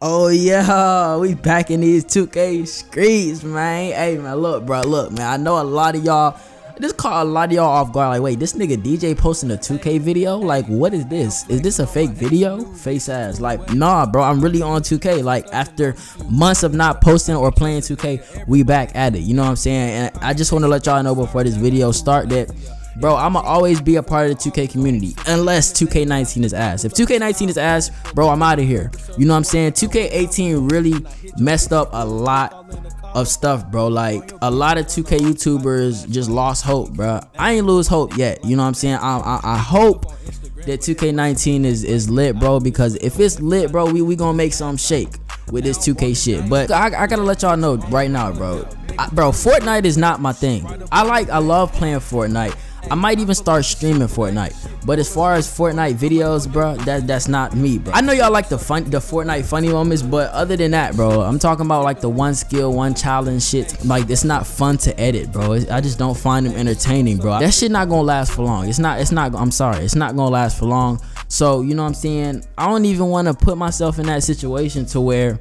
Oh yeah, we back in these 2K streets, man. Hey man, look, bro, look, man. I know a lot of y'all. This caught a lot of y'all off guard. Like, wait, this nigga DJ posting a 2K video? Like, what is this? Is this a fake video? Face ass. Like, nah, bro. I'm really on 2K. Like, after months of not posting or playing 2K, we back at it. You know what I'm saying? And I just want to let y'all know before this video start that bro, I'ma always be a part of the 2K community unless 2K19 is ass. If 2K19 is ass, bro, I'm out of here. You know what I'm saying? 2K18 really messed up a lot of stuff, bro. Like a lot of 2K YouTubers just lost hope, bro. I ain't lose hope yet. You know what I'm saying? I, I, I hope that 2K19 is is lit, bro. Because if it's lit, bro, we we gonna make some shake with this 2K shit. But I, I gotta let y'all know right now, bro. I, bro, Fortnite is not my thing. I like, I love playing Fortnite. I might even start streaming Fortnite. But as far as Fortnite videos, bro, that that's not me, bro. I know y'all like the fun the Fortnite funny moments, but other than that, bro, I'm talking about like the one skill, one challenge shit. Like it's not fun to edit, bro. I just don't find them entertaining, bro. That shit not gonna last for long. It's not it's not I'm sorry. It's not gonna last for long. So, you know what I'm saying? I don't even want to put myself in that situation to where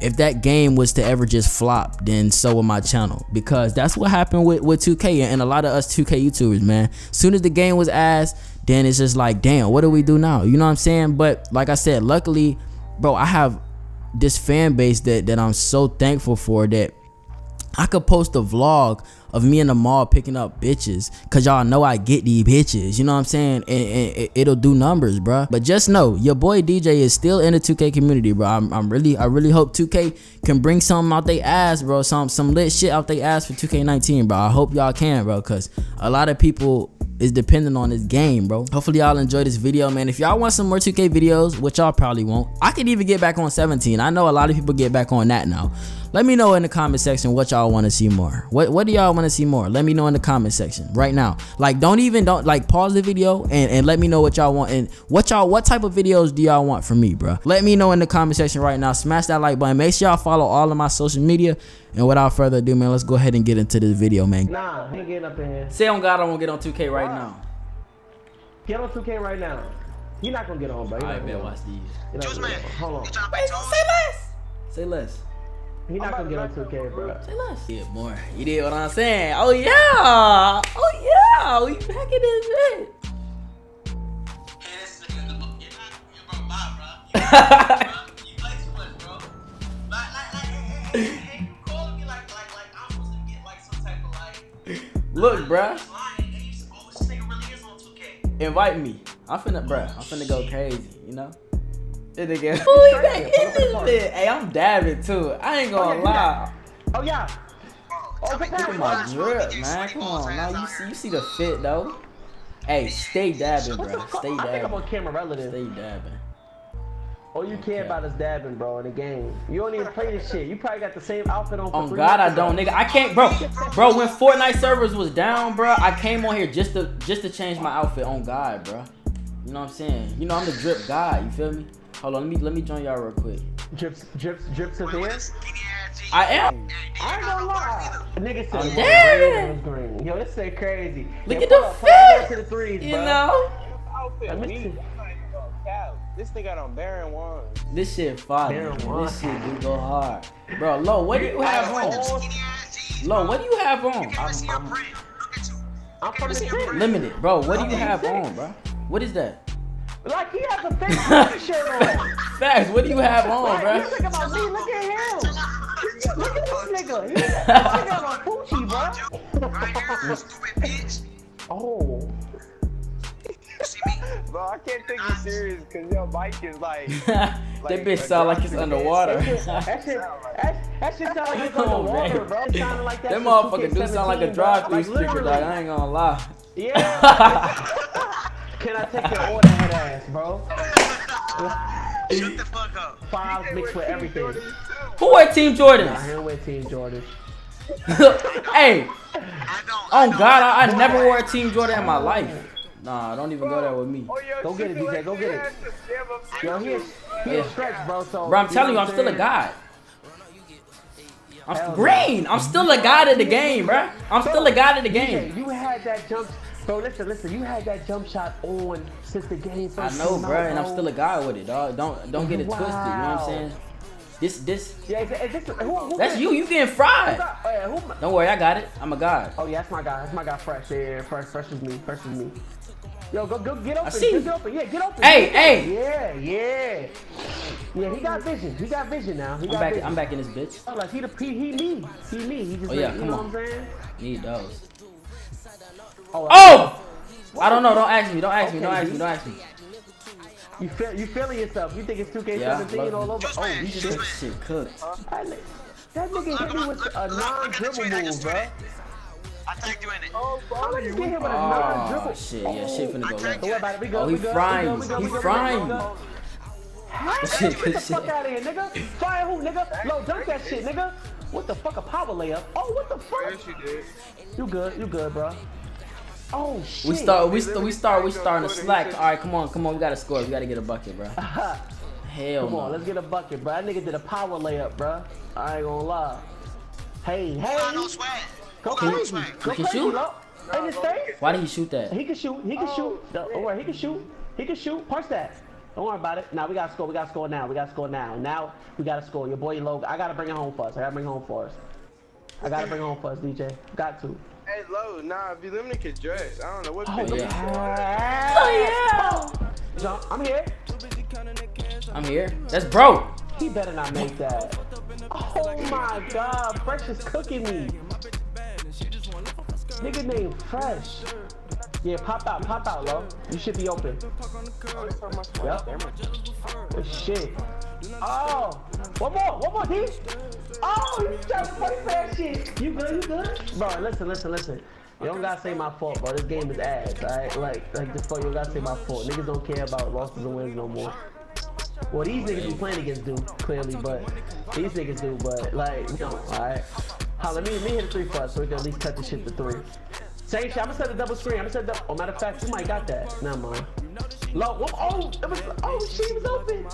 if that game was to ever just flop, then so will my channel. Because that's what happened with, with 2K and a lot of us 2K YouTubers, man. Soon as the game was asked, then it's just like, damn, what do we do now? You know what I'm saying? But like I said, luckily, bro, I have this fan base that, that I'm so thankful for that I could post a vlog of me in the mall picking up bitches because y'all know I get these bitches. You know what I'm saying? And, and, it'll do numbers, bro. But just know your boy DJ is still in the 2K community, bro. I'm, I'm really, I really hope 2K can bring something out they ass, bro. Some some lit shit out they ass for 2K19, bro. I hope y'all can, bro, because a lot of people is dependent on this game, bro. Hopefully y'all enjoy this video, man. If y'all want some more 2K videos, which y'all probably won't, I could even get back on 17. I know a lot of people get back on that now. Let me know in the comment section what y'all want to see more. What what do y'all want to see more? Let me know in the comment section right now. Like don't even don't like pause the video and, and let me know what y'all want and what y'all what type of videos do y'all want from me, bro? Let me know in the comment section right now. Smash that like button. Make sure y'all follow all of my social media. And without further ado, man, let's go ahead and get into this video, man. Nah, he ain't getting up in here. Say on God I won't get on 2K right now. Get on 2K right now. He not gonna get on, bro. He Alright, man, watch these. Juice man, hold on. Wait, say less. Say less. He not gonna get on 2K, bro. Say less. Yeah, more. You did what I'm saying. Oh yeah. Oh yeah. We back in this shit. Look, bruh. Invite me. I'm finna, bruh. I'm finna go crazy, you know? This nigga. Ooh, back in this shit. Hey, I'm dabbing too. I ain't gonna oh, lie. Oh yeah. Oh, Look at my drip, man. Come on, now you see, you see the fit though. Hey, stay dabbing, bro. Stay dabbing. I think I'm dabbing. on camera relative. Stay dabbing. All you care about is dabbing, bro, in the game. You don't even play this shit. You probably got the same outfit on for On three God, I don't, bro. nigga. I can't, bro. Bro, when Fortnite servers was down, bro, I came on here just to just to change my outfit. On God, bro. You know what I'm saying? You know I'm the drip guy. You feel me? Hold on, let me let me join y'all real quick. Drips, drips, drips of here. I am. I ain't gonna lie. Nigga said I'm green. Yo, this shit crazy. Look Yo, at the up, pull up fit. to the threes, You bro. know? outfit Let me see. This thing got on Baron one. This shit fire. This shit do go hard. Bro, Lo, what do you have on? Lo, what do you have on? I'm, I'm, I'm from the city. Limited, bro. What do you have on, bro? What is that? Like he has a fake shirt on. Facts. What do you have on, Like, bro? you think about me, look at him. Look at this nigga. He, this nigga on Poochie, bro. oh. Bro, I can't take you serious because your mic is like. that bitch sound like it's underwater. That shit, that, that shit sound like it's Come on, underwater, oh, man. bro. It sounded like that That shit motherfucker do sound like a drive-through bro. sticker, literally. dog. I ain't gonna lie. Yeah. Can I take your order, head ass, bro? Shut the fuck up. Five mixed with everything. Who wear Team Jordans? I here with Team Jordan. hey, I don't. oh God, I, I never wore a Team Jordan in my life. Nah, don't even go there with me. Oh, yo, Go get it, DJ, go get it. Yo, he is, he is Yeah. stretch, bro. So, Bro, I'm you telling you, I'm still a saying? god. I'm Hell st- no. green. I'm still a god of the game, bro. I'm still a god of the DJ, game. you had that jump. Bro, listen, listen. You had that jump shot on since the game first. I know, bro, and I'm still a god with it, dog. Don't don't get it twisted. You know what I'm saying? This this Yeah, is, is this, who, who that's you. You getting fried. got- oh, yeah, who, Don't worry, I got it. I'm a god. Oh yeah, that's my guy. That's my guy. Fresh. Yeah, yeah, fresh. Fresh is me. Fresh is me. Yo, go, go, get open. I see Get you. open. Yeah, get open. Hey, Get hey. Yeah, yeah. Yeah, he got vision. He got vision now. He I'm got back. vision. I'm back in this bitch. Oh, Like he the he, he me. He me. He just Oh, yeah, like, you come know on. what I'm saying? Need those. Oh, Oh! I don't know. Don't ask me. Don't ask me. Don't Okay, ask me. Don't ask me. You feel you feeling yourself. You think it's 2K17 Yeah, all over? Juice Oh, man, you juice shit. man. Shit cooked. I li- That nigga hit me with a non-dribble move, bro. I tagged you in it. Oh, How follow did you you. get hit with a Oh non-dribble? shit. Yeah, shit finna go I left. Don't worry about it. We good. Oh, we he good, we frying good, you. we good, He we good, we frying good, we you. good. Huh? Shit, Get the good fuck shit. out of here, nigga. Fire who, nigga? Low, dunk that shit, nigga. What the fuck, a power layup? Oh, what the fuck? Yes, you did. You good, you good, bro. Oh, shit. We start. We st- we start. We starting to slack. All right, come on, come on. We gotta score. We gotta get a bucket, bro. Hell Come on, let's get a bucket, bro. That nigga did a power layup, bro. I ain't gonna lie. Hey, hey. Got no swag. Go Got no crazy. swag. Go He can crazy, shoot? Lo. In his face. Why did he shoot that? He can shoot. He can shoot. Don't don't worry. He can shoot. He can shoot. Punch that. Don't worry about it. Now we gotta score. We gotta score now. We gotta score now. Now we gotta score. Your boy Logan. I gotta bring it home for us. I gotta bring it home for us. I gotta bring it home for us, DJ. Got to. Hey, Low, nah, if you limited could dress. I don't know what Oh, bitch oh, yeah. Oh yeah. Jump. I'm here. I'm here. That's bro. He better not make that. Oh my God, Fresh is cooking me. Nigga named Fresh. Yeah, pop out, pop out, low. You should be open. Yep. Good oh, shit. Oh, one more, one more, D. Oh, you trying to play that shit. You good, you good? Bro, listen, listen, listen. You don't gotta say my fault, bro. This game is ass, alright? Like, like this fuck, you don't gotta say my fault. Niggas don't care about losses and wins no more. Well, these niggas we playing against do, clearly, but these niggas do, but like, you know, alright. How let me, let me hit a three for us so we can at least cut the shit to three. Same shit, I'm gonna set a double screen, I'm gonna set a double, oh, matter of fact, you might got that. Never mind. Low, oh, oh, it was, oh, she was open.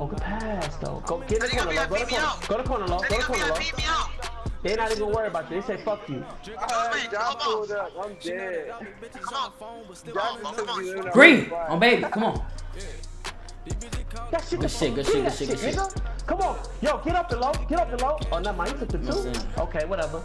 Oh, good pass, though. Go, get in the corner, low, go to corner, out. go to corner, low, go to corner, low. beat me out. They not even worried about you, they say fuck you. Alright, Josh pulled up. I'm dead. Come on. Come on. you in on Green the on baby. Come on. That shit, Good shit, good shit, good shit, good shit. Come on, yo, get up the low, get up the low. Oh, never mind, you took the two. Okay, whatever.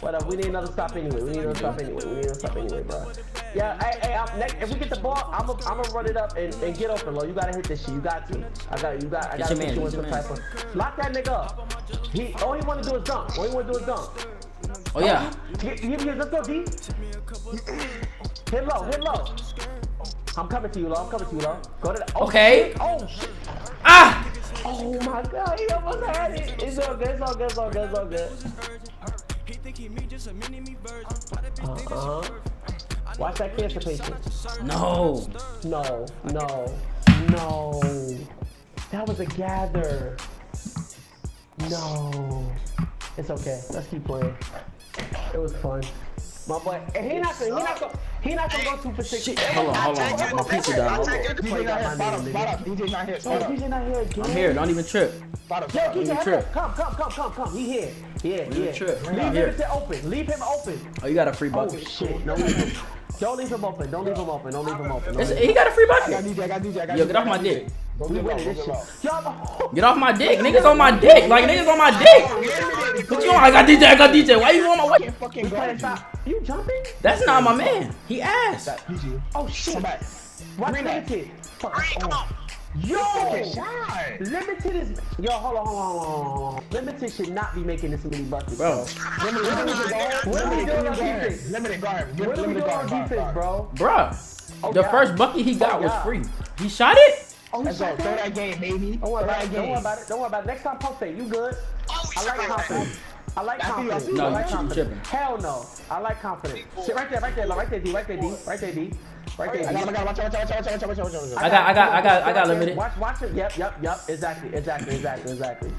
Whatever. We need another stop anyway. We need another stop anyway. We need another stop anyway, bro. Yeah, hey, hey, I'm, next, if we get the ball, I'm gonna I'm run it up and, and get open low. You gotta hit this shit. You got to. I got you. Got I gotta you in some type of lock that nigga up. He all he wanna do is dunk. All he wanna do is dunk. Oh yeah. Give me, let's go, D. Hit low, hit low. I'm coming to you, low. I'm coming to you, low. Go to the. Oh, Okay. shit. Oh shit. Ah. Oh my god, he almost had it. It's all good, it's all good, it's all good, it's all good. Uh-huh. Watch that cancer patient. No. No, no, no. That was a gather. No. It's okay. Let's keep playing. It was fun. My boy, and he not gonna, he not gonna, he not gonna go two for six. Shit. Hold on, hold on. My pizza done. I tagged you in the Play DJ not here. my Spot up, spot up. DJ not here. Spot up. DJ not here again. I'm here. Don't even trip. Spot up. Yo, spot up. DJ, trip. come, come, come, come, come. He here. Yeah, Leave yeah. trip. Leave him here. sit open. Leave him open. Oh, you got a free Oh bucket. shit. No, don't leave him open. Don't leave him open. Don't leave him open. Leave him he got a free I got bucket. DJ, I got DJ, I got Yo, DJ, get off my dick. DJ. Go We get winning low, this go shit. get low. Y'all, Get off my dick. Niggas on my dick. Like niggas on my dick. What you on? I got DJ. I got DJ. Why you on my? What? Can't fucking guard you. jumping? That's not my man. He asked. Oh shit. Come. Watch Green light. Green, come on. Yo. Get shot. Limited is yo. Hold on, hold on, hold on. Limited should not be making this many buckets, Bro. bro. Limited, limited guard. What are we Limited doing on guard. defense? Limited guard. What are we Limited doing guard. on guard, defense, guard. bro? Bruh. Oh, The God. first bucket he oh, got Oh, was God. free. He shot it. Oh, he Let's go. shot Throw that? that game, baby. Don't worry about it. Don't worry about it. Don't worry about it. Next time, pump fake. You good? Oh, I like tripping. Confidence. I like I see you, I confidence. No, I like tripping, confidence. tripping. Hell no. I like confidence. Sit right there, right there, right there, D, right there, D, right there, D, right there. I D. got, I got, watch out, watch out, watch out, watch out, watch out, watch out. I got, I got, I got, I got Sit right there. limited. Watch, watch it. Yep, yep, yep. Exactly, exactly, exactly, exactly.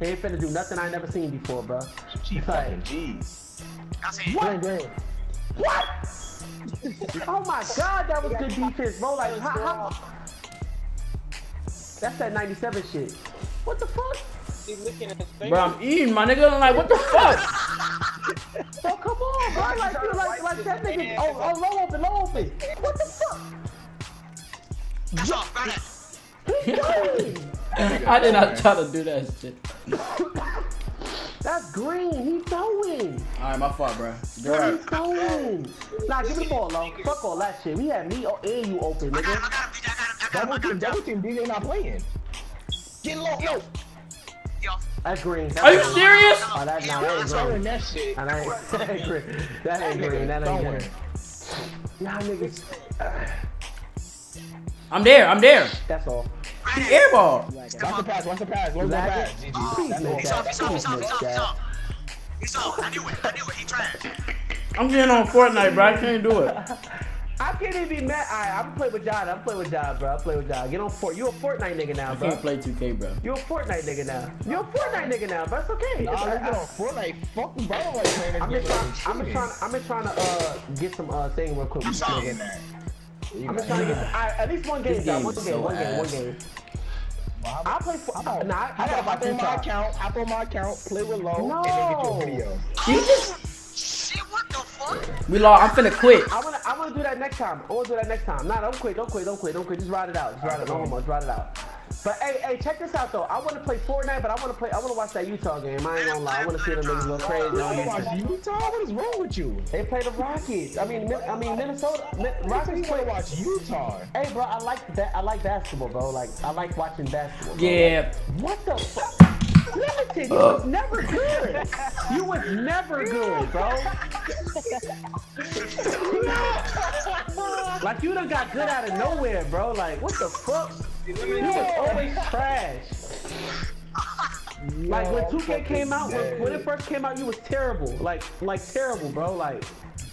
He ain't finna do nothing I ain't never seen before, bro. Gee, fucking G's. I see. Green, green. What? oh my god, that was good defense, bro. Like, how, how? That's that 97 shit. What the fuck? He's licking his finger. Bro, I'm eating my nigga. I'm like, what the fuck? Bro, come on, bro. Like, you like, like that nigga. Oh, oh, low open, low open. What the fuck? That's all. Got it. He's dirty. I did not try to do that shit. That's green. He's throwing. All right, my fault, bro. He's throwing. Nah, give me the ball, low. Fuck all that shit. We had me o- and you open, I got him, nigga. I got him, DJ, I got him, I got Double him, I team, got double team, DJ not playing. Get low, yo. Him. Yo, That's green. That's Are you green. serious? Oh, that, nah, that ain't green. that shit. Nah, That ain't, that ain't green. That ain't green. That ain't green. Y'all niggas. I'm there. I'm there. That's all. He airball. Watch the pass, watch the pass. Where's the pass? it. GG. Please That make nigga- he's off, he's off, he's off, he's off, he's off. He's off. I knew it, I knew it. He trash. I'm getting on Fortnite, bro. I can't do it. I can't even be mad. Alright, I'm playing with John. I'm playing with John, bro. I'm playing with John. Get on Fort. You a Fortnite nigga now, I bro. can't play 2K, bro. You a Fortnite nigga now. You a Fortnite nigga now, but it's okay. Nah, It's- let's get I- on Fortnite. Fuck bro, like playing I'm this just game. trying. I'm just trying. I'm just trying to uh get some uh thing real quick. I'm sorry. Getting that. I'm just trying to it. get alright, at least one game, This John. game One game, so one game, one game. Well, how I play for. how about- Nah, I, how I got about I throw my account? I throw my account, play with low, No. and then get your video. You just. Shit, what the fuck? We lost. I'm finna quit. I wanna, next time. I wanna do that next time. Nah, don't quit, don't quit, don't quit, don't quit. Just ride it out. Just ride it. No homo. Just ride it out. But hey, hey, check this out though. I wanna play Fortnite, but I wanna play. I wanna watch that Utah game. I ain't gonna lie. I wanna see them niggas go crazy You on wanna watch YouTube. Utah? What is wrong with you? They play the Rockets. I mean, I mean Minnesota. Min- You Rockets wanna play. watch Utah? Hey, bro, I like that. I like basketball, bro. Like, I like watching basketball. bro. Yeah. What the fuck? Limited, you was never good. You was never good, bro. like you done got good out of nowhere, bro. Like what the fuck? You was always trash. Like when 2K came out, when, when it first came out, you was terrible. Like like terrible, bro. Like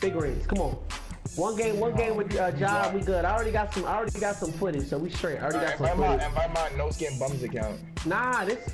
big rings. Come on. One game, one game with uh, John, we good. I already got some. I already got some footage, so we straight. I already got some Invite my, footage. invite my no skin bums account. Nah, this.